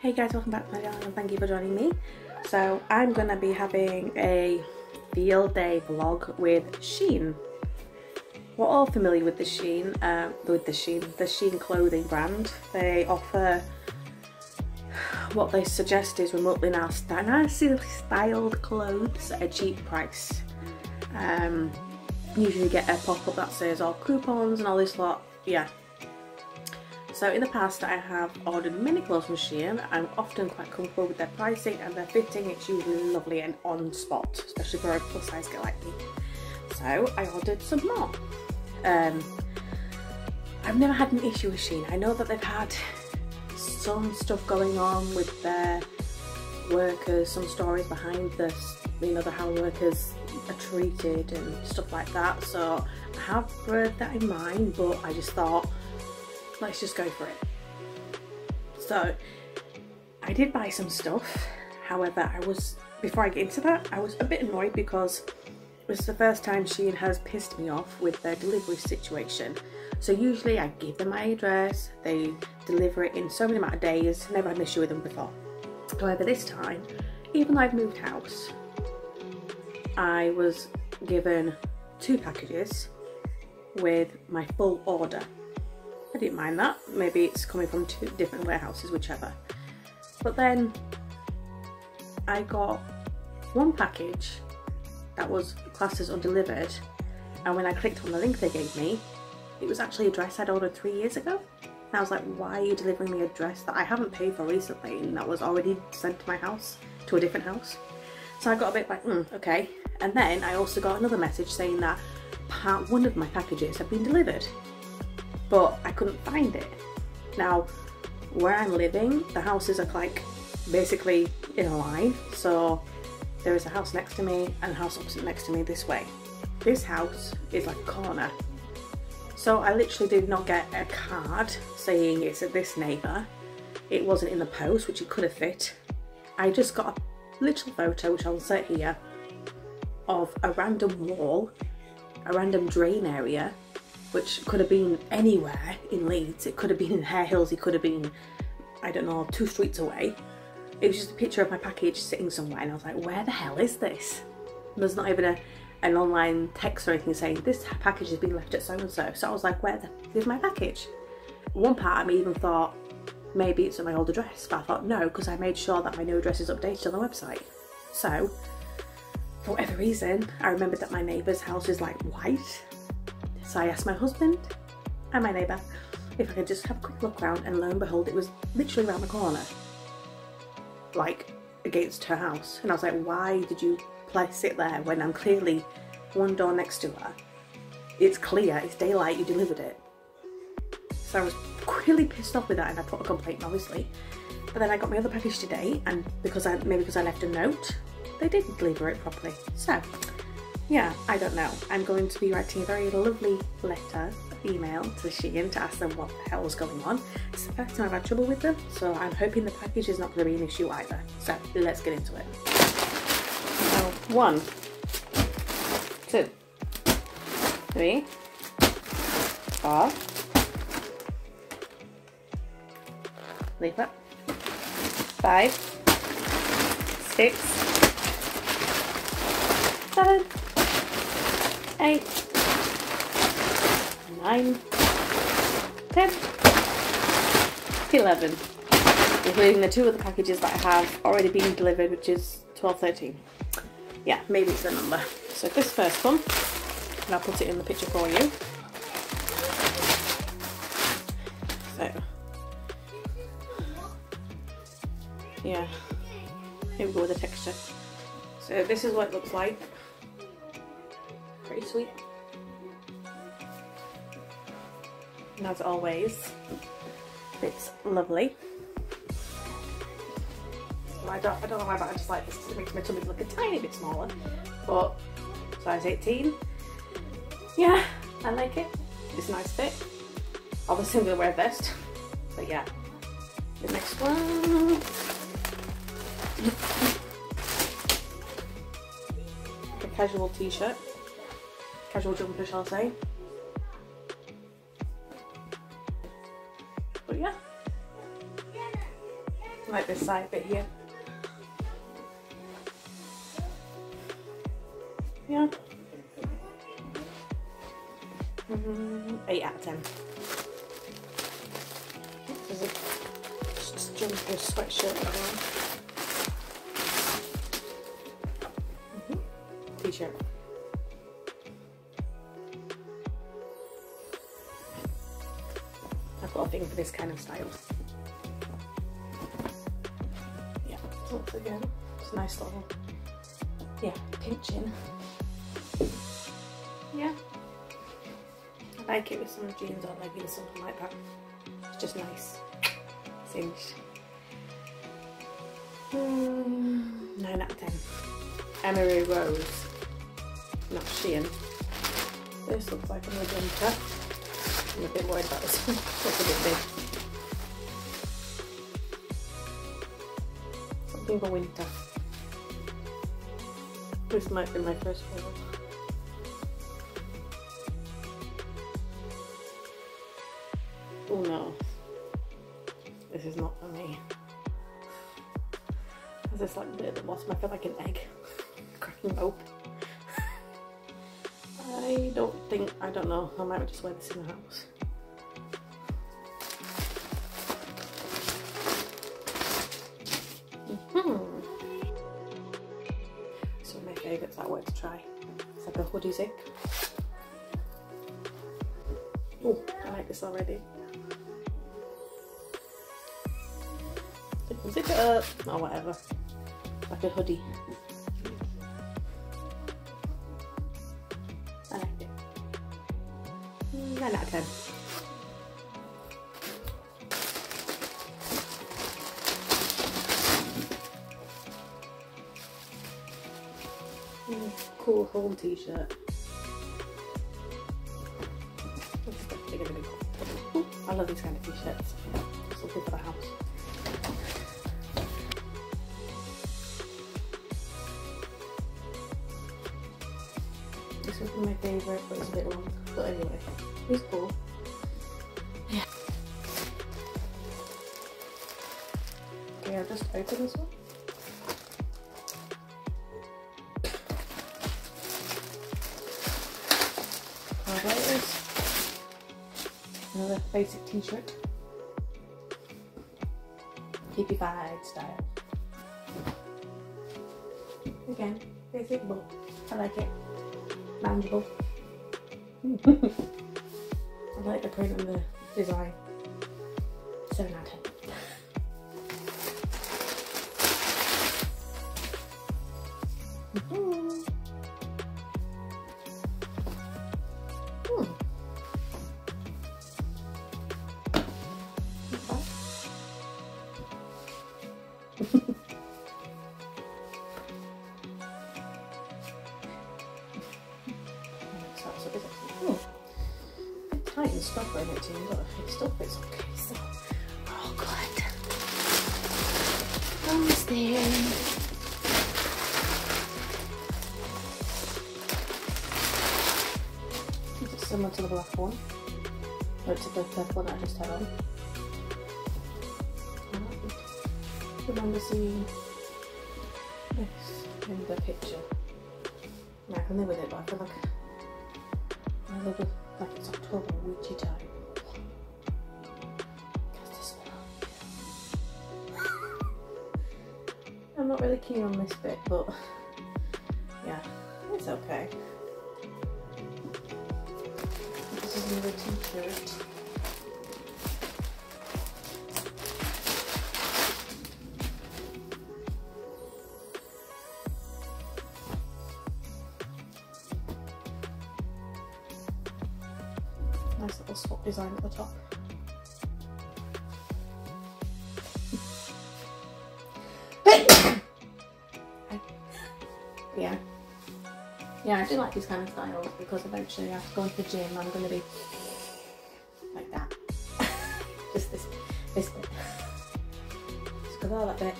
Hey guys, welcome back to my channel and thank you for joining me. So I'm to be having a field day vlog with Shein. We're all familiar with the Shein, uh, with the Shein, the Shein clothing brand. They offer what they suggest is remotely now nicely styled clothes at a cheap price. Um, usually get a pop-up that says all coupons and all this lot. Yeah, so in the past I have ordered many clothes from Shein. I'm often quite comfortable with their pricing and their fitting. It's usually lovely and on spot, especially for a plus size girl like me. So I ordered some more. Um, I've never had an issue with Shein. I know that they've had some stuff going on with their workers, some stories behind this, you know, the how workers are treated and stuff like that. So I have read that in mind, but I just thought let's just go for it. So I did buy some stuff. However, I was, before I get into that, I was a bit annoyed because this is the first time Shein has pissed me off with their delivery situation. So usually I give them my address, they deliver it in so many amount of days, never had an issue with them before. However, this time, even though I've moved house, I was given two packages with my full order. Didn't mind that. Maybe it's coming from two different warehouses, whichever. But then I got one package that was classed as undelivered and when I clicked on the link they gave me it was actually a dress I'd ordered three years ago and I was like why are you delivering me a dress that I haven't paid for recently and that was already sent to my house to a different house so I got a bit like mm, okay and then I also got another message saying that part one of my packages had been delivered but I couldn't find it. Now, where I'm living, the houses are like basically in a line. So there is a house next to me and a house opposite next to me this way. This house is like a corner. So I literally did not get a card saying it's at this neighbour. It wasn't in the post, which it could have fit. I just got a little photo, which I'll insert here, of a random wall, a random drain area, which could have been anywhere in Leeds. It could have been in Hare Hills, it could have been, I don't know, two streets away. It was just a picture of my package sitting somewhere and I was like, where the hell is this? And there's not even a, an online text or anything saying this package has been left at so and so. So I was like, where the is my package? One part of me even thought maybe it's at my old address, but I thought no, because I made sure that my new address is updated on the website. So, for whatever reason, I remembered that my neighbour's house is like white so I asked my husband and my neighbour if I could just have a quick look around and lo and behold it was literally around the corner. Like against her house. And I was like, why did you place it there when I'm clearly one door next to her? It's clear, it's daylight, you delivered it. So I was really pissed off with that and I put a complaint obviously. But then I got my other package today and because I maybe because I left a note, they didn't deliver it properly. So yeah, I don't know. I'm going to be writing a very lovely letter, email to Shein to ask them what the hell is going on. It's the first time I've had trouble with them, so I'm hoping the package is not going to be an issue either. So let's get into it. So, one, two, three, four, leaflet, five, six, seven, eight, nine, ten, eleven, including the two other packages that I have already been delivered, which is 12, 13. Yeah, maybe it's the number. So this first one, and I'll put it in the picture for you. So, yeah, here we go with the texture. So this is what it looks like pretty sweet. And as always, it's lovely. I don't, I don't know why, but I just like this it makes my tummy look a tiny bit smaller. But size 18. Yeah, I like it. It's a nice fit. Obviously I'm to wear a vest. But yeah. The next one. a casual t-shirt casual jumper shall I say. But yeah. like this side bit here. Yeah. Mm, 8 out of 10. This is a jumper sweatshirt around. Mm -hmm. T-shirt. This kind of style. Yeah, once again, it's a nice little, yeah, pinching. Yeah. I like it with some jeans or leggings, something like that. It's just nice. Cinch. Mm, 9 out of 10. Emery Rose. Not Shein. This looks like a magenta. I'm a bit worried about this one. A bit big. Something for winter. This might be my first one. Oh no, this is not for me. Is this like bit at the bottom? I feel like an egg cracking open. I don't think, I don't know, I might just wear this in the house. Mm -hmm. Of my favourites I to try. It's like a hoodie zip. Oh, I like this already. zip it up or whatever like a hoodie 9 out of 10 cool home t-shirt. I love these kind of t-shirts. Something for the house. This was my favourite, but it's a bit long. But anyway, it's cool. Yeah. Okay, I'll just open this one. Vibrators. Another basic t-shirt. Keepified style. Again, basic, but I like it manageable. I like the print and the design. 7 out of 10. tight hmm. hmm. It too, but it still fits okay, so we're all good. Almost. It's similar to the black one, or to the purple one I just had on. Remember seeing this in the picture. I can live with it, but I feel like I love it like it's October witchy time. Not really keen on this bit, but yeah, it's okay. This is another t-shirt. Nice little swap design at the top. Yeah. Yeah, I do like these kind of styles because eventually after going to the gym I'm going to be like that. Just this, this bit. Just I like that bit.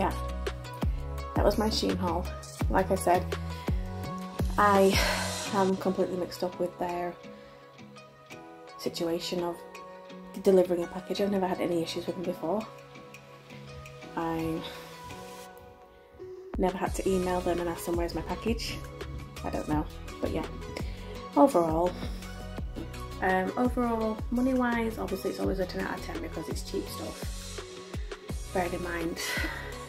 Yeah, that was my Shein haul. Like I said, I am completely mixed up with their situation of delivering a package. I've never had any issues with them before. I never had to email them and ask them where's my package. I don't know, but yeah. Overall, um, overall, money wise, obviously it's always a 10 out of 10 because it's cheap stuff. Bearing in mind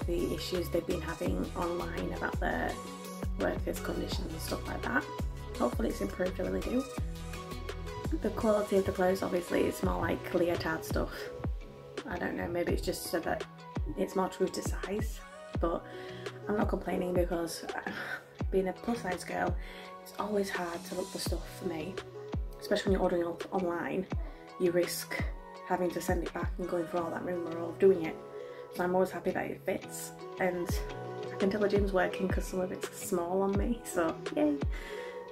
the issues they've been having online about their workers' conditions and stuff like that. Hopefully it's improved, I really do. The quality of the clothes, obviously, it's more like leotard stuff. I don't know, maybe it's just so that it's more true to size, but I'm not complaining because uh, being a plus size girl, it's always hard to look for stuff for me, especially when you're ordering online. You risk having to send it back and going through all that rigmarole of doing it. So I'm always happy that it fits and I can tell the gym's working because some of it's small on me, so yay.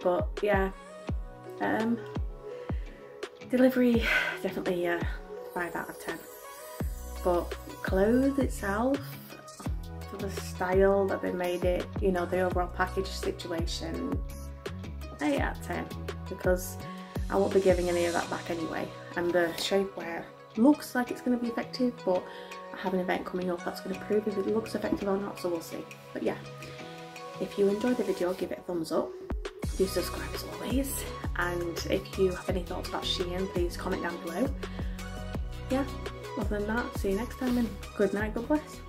But yeah, um, delivery definitely a 5 out of 10. But clothes itself, the style that they made it, you know, the overall package situation, 8 out of 10 because I won't be giving any of that back anyway. And the shapewear looks like it's going to be effective, but have an event coming up that's going to prove if it looks effective or not, so we'll see. But yeah, if you enjoyed the video, give it a thumbs up. Do subscribe as always. And if you have any thoughts about Shein, please comment down below. Yeah, other than that, see you next time and good night, God bless.